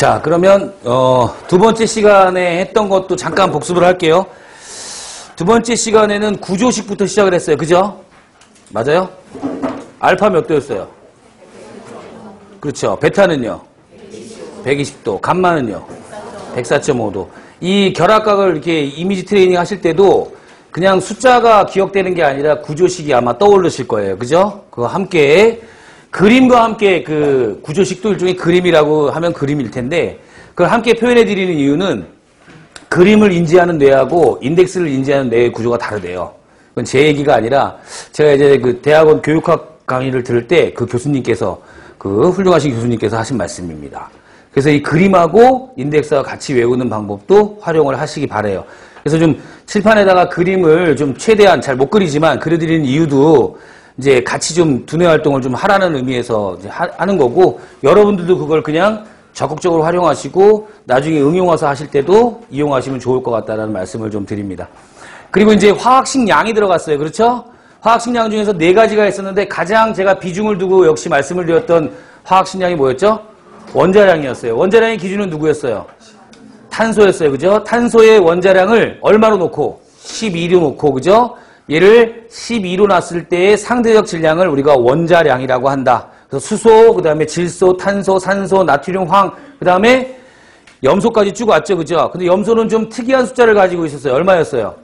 자, 그러면 어, 두 번째 시간에 했던 것도 잠깐 복습을 할게요. 두 번째 시간에는 구조식부터 시작을 했어요. 그죠? 맞아요? 알파 몇 도였어요? 그렇죠. 베타는요? 120도. 감마는요? 104.5도. 이 결합각을 이렇게 이미지 트레이닝 하실 때도 그냥 숫자가 기억되는 게 아니라 구조식이 아마 떠오르실 거예요. 그죠? 그거 함께 그림과 함께 그 구조식도 일종의 그림이라고 하면 그림일 텐데 그걸 함께 표현해 드리는 이유는 그림을 인지하는 뇌하고 인덱스를 인지하는 뇌의 구조가 다르대요. 그건 제 얘기가 아니라 제가 이제 그 대학원 교육학 강의를 들을 때 그 교수님께서 그 훌륭하신 교수님께서 하신 말씀입니다. 그래서 이 그림하고 인덱스와 같이 외우는 방법도 활용을 하시기 바래요. 그래서 좀 칠판에다가 그림을 좀 최대한 잘 못 그리지만 그려드리는 이유도 이제 같이 좀 두뇌 활동을 좀 하라는 의미에서 하, 는 거고 여러분들도 그걸 그냥 적극적으로 활용하시고 나중에 응용해서 하실 때도 이용하시면 좋을 것 같다는 말씀을 좀 드립니다. 그리고 이제 화학식 양이 들어갔어요. 그렇죠? 화학식 양 중에서 네 가지가 있었는데 가장 제가 비중을 두고 역시 말씀을 드렸던 화학식 양이 뭐였죠? 원자량이었어요. 원자량의 기준은 누구였어요? 탄소였어요. 그죠? 탄소의 원자량을 얼마로 놓고? 12로 놓고, 그죠? 얘를 12로 놨을 때의 상대적 질량을 우리가 원자량이라고 한다. 그래서 수소, 그 다음에 질소, 탄소, 산소, 나트륨, 황, 그 다음에 염소까지 쭉 왔죠. 그죠? 근데 염소는 좀 특이한 숫자를 가지고 있었어요. 얼마였어요?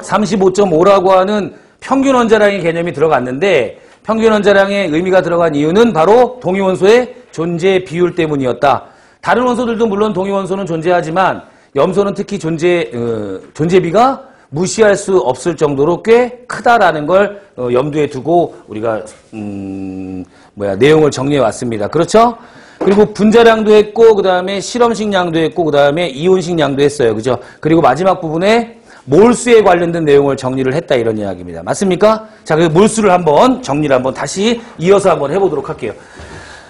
35.5라고 하는 평균 원자량의 개념이 들어갔는데 평균 원자량의 의미가 들어간 이유는 바로 동위원소의 존재 비율 때문이었다. 다른 원소들도 물론 동위원소는 존재하지만 염소는 특히 존재, 어, 존재비가 무시할 수 없을 정도로 꽤 크다라는 걸 어, 염두에 두고 우리가 음, 뭐야 내용을 정리해 왔습니다. 그렇죠? 그리고 분자량도 했고 그 다음에 실험식량도 했고 그 다음에 이온식량도 했어요. 그죠? 그리고 마지막 부분에 몰수에 관련된 내용을 정리를 했다 이런 이야기입니다. 맞습니까? 자, 그 몰수를 한번 정리를 한번 다시 이어서 한번 해보도록 할게요.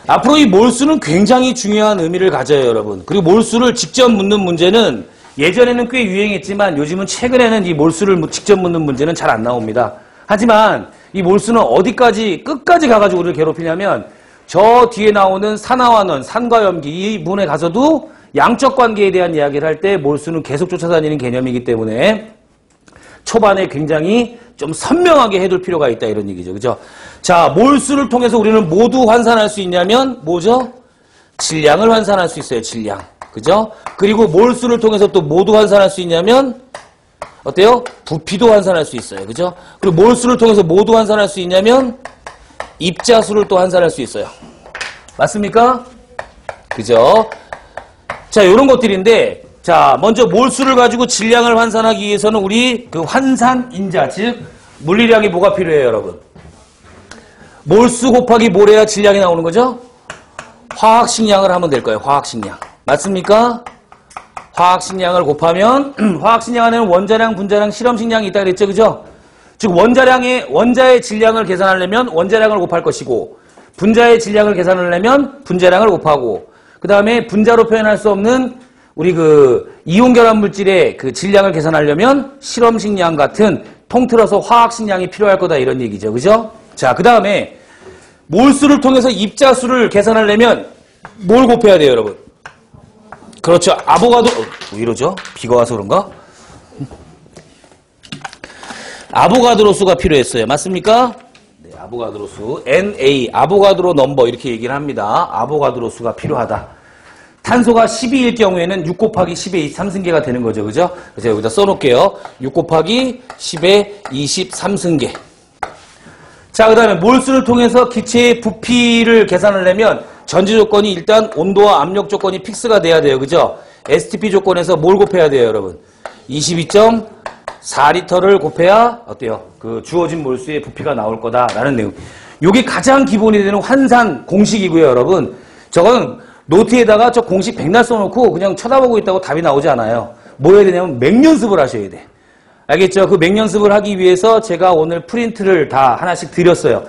앞으로 이 몰수는 굉장히 중요한 의미를 가져요, 여러분. 그리고 몰수를 직접 묻는 문제는 예전에는 꽤 유행했지만 요즘은 최근에는 이 몰수를 직접 묻는 문제는 잘 안 나옵니다. 하지만 이 몰수는 어디까지 끝까지 가가지고 우리를 괴롭히냐면 저 뒤에 나오는 산화환원, 산과 염기 이 문에 가서도 양적 관계에 대한 이야기를 할 때 몰수는 계속 쫓아다니는 개념이기 때문에 초반에 굉장히 좀 선명하게 해둘 필요가 있다 이런 얘기죠. 그죠? 자, 몰수를 통해서 우리는 모두 환산할 수 있냐면 뭐죠? 질량을 환산할 수 있어요. 질량. 그죠? 그리고 몰수를 통해서 또 모두 환산할 수 있냐면 어때요? 부피도 환산할 수 있어요. 그죠? 그리고 몰수를 통해서 모두 환산할 수 있냐면 입자수를 또 환산할 수 있어요. 맞습니까? 그죠? 자, 이런 것들인데 자, 먼저 몰수를 가지고 질량을 환산하기 위해서는 우리 그 환산 인자, 즉 물리량이 뭐가 필요해요, 여러분? 몰수 곱하기 모래야 질량이 나오는 거죠? 화학식량을 하면 될 거예요. 화학식량. 맞습니까? 화학식량을 곱하면 화학식량 안에는 원자량, 분자량, 실험식량이 있다 그랬죠. 그죠? 즉 원자량의 원자의 질량을 계산하려면 원자량을 곱할 것이고 분자의 질량을 계산하려면 분자량을 곱하고 그 다음에 분자로 표현할 수 없는 우리 그 이온 결합 물질의 그 질량을 계산하려면 실험식량 같은 통틀어서 화학식량이 필요할 거다 이런 얘기죠. 그죠? 자, 그 다음에 몰수를 통해서 입자수를 계산하려면 뭘 곱해야 돼요, 여러분? 그렇죠. 아보가도 어, 왜 이러죠? 비가 와서 그런가? 아보가드로 수가 필요했어요. 맞습니까? 네, 아보가드로 수. NA, 아보가드로 넘버 이렇게 얘기를 합니다. 아보가드로 수가 필요하다. 탄소가 12일 경우에는 6 곱하기 10의 23승계가 되는 거죠. 그죠? 그래서 여기다 써놓을게요. 6 곱하기 10의 23승계. 자, 그 다음에 몰수를 통해서 기체의 부피를 계산하려면 전제 조건이 일단 온도와 압력 조건이 fix가 돼야 돼요. 그죠? STP 조건에서 뭘 곱해야 돼요, 여러분? 22.4리터를 곱해야 어때요? 그 주어진 몰수의 부피가 나올 거다라는 내용. 이게 가장 기본이 되는 환산 공식이고요, 여러분. 저건 노트에다가 저 공식 백날 써놓고 그냥 쳐다보고 있다고 답이 나오지 않아요. 뭐 해야 되냐면 맹연습을 하셔야 돼. 알겠죠? 그 맹연습을 하기 위해서 제가 오늘 프린트를 다 하나씩 드렸어요.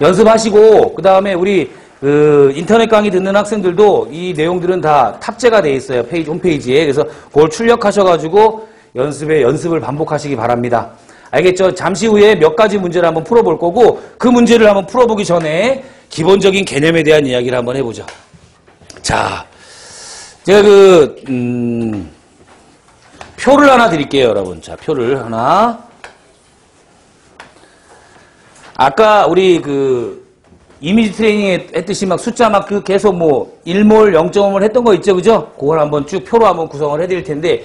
연습하시고 그 다음에 우리 그 인터넷 강의 듣는 학생들도 이 내용들은 다 탑재가 돼 있어요. 페이지 홈페이지에. 그래서 그걸 출력하셔 가지고 연습에 연습을 반복하시기 바랍니다. 알겠죠? 잠시 후에 몇 가지 문제를 한번 풀어볼 거고 그 문제를 한번 풀어보기 전에 기본적인 개념에 대한 이야기를 한번 해보죠. 자, 제가 그, 음, 표를 하나 드릴게요, 여러분. 자, 표를 하나. 아까 우리 그, 이미지 트레이닝 했듯이 막 숫자 막 그 계속 뭐 1몰, 0.5몰 했던 거 있죠, 그죠? 그걸 한번 쭉 표로 한번 구성을 해드릴 텐데,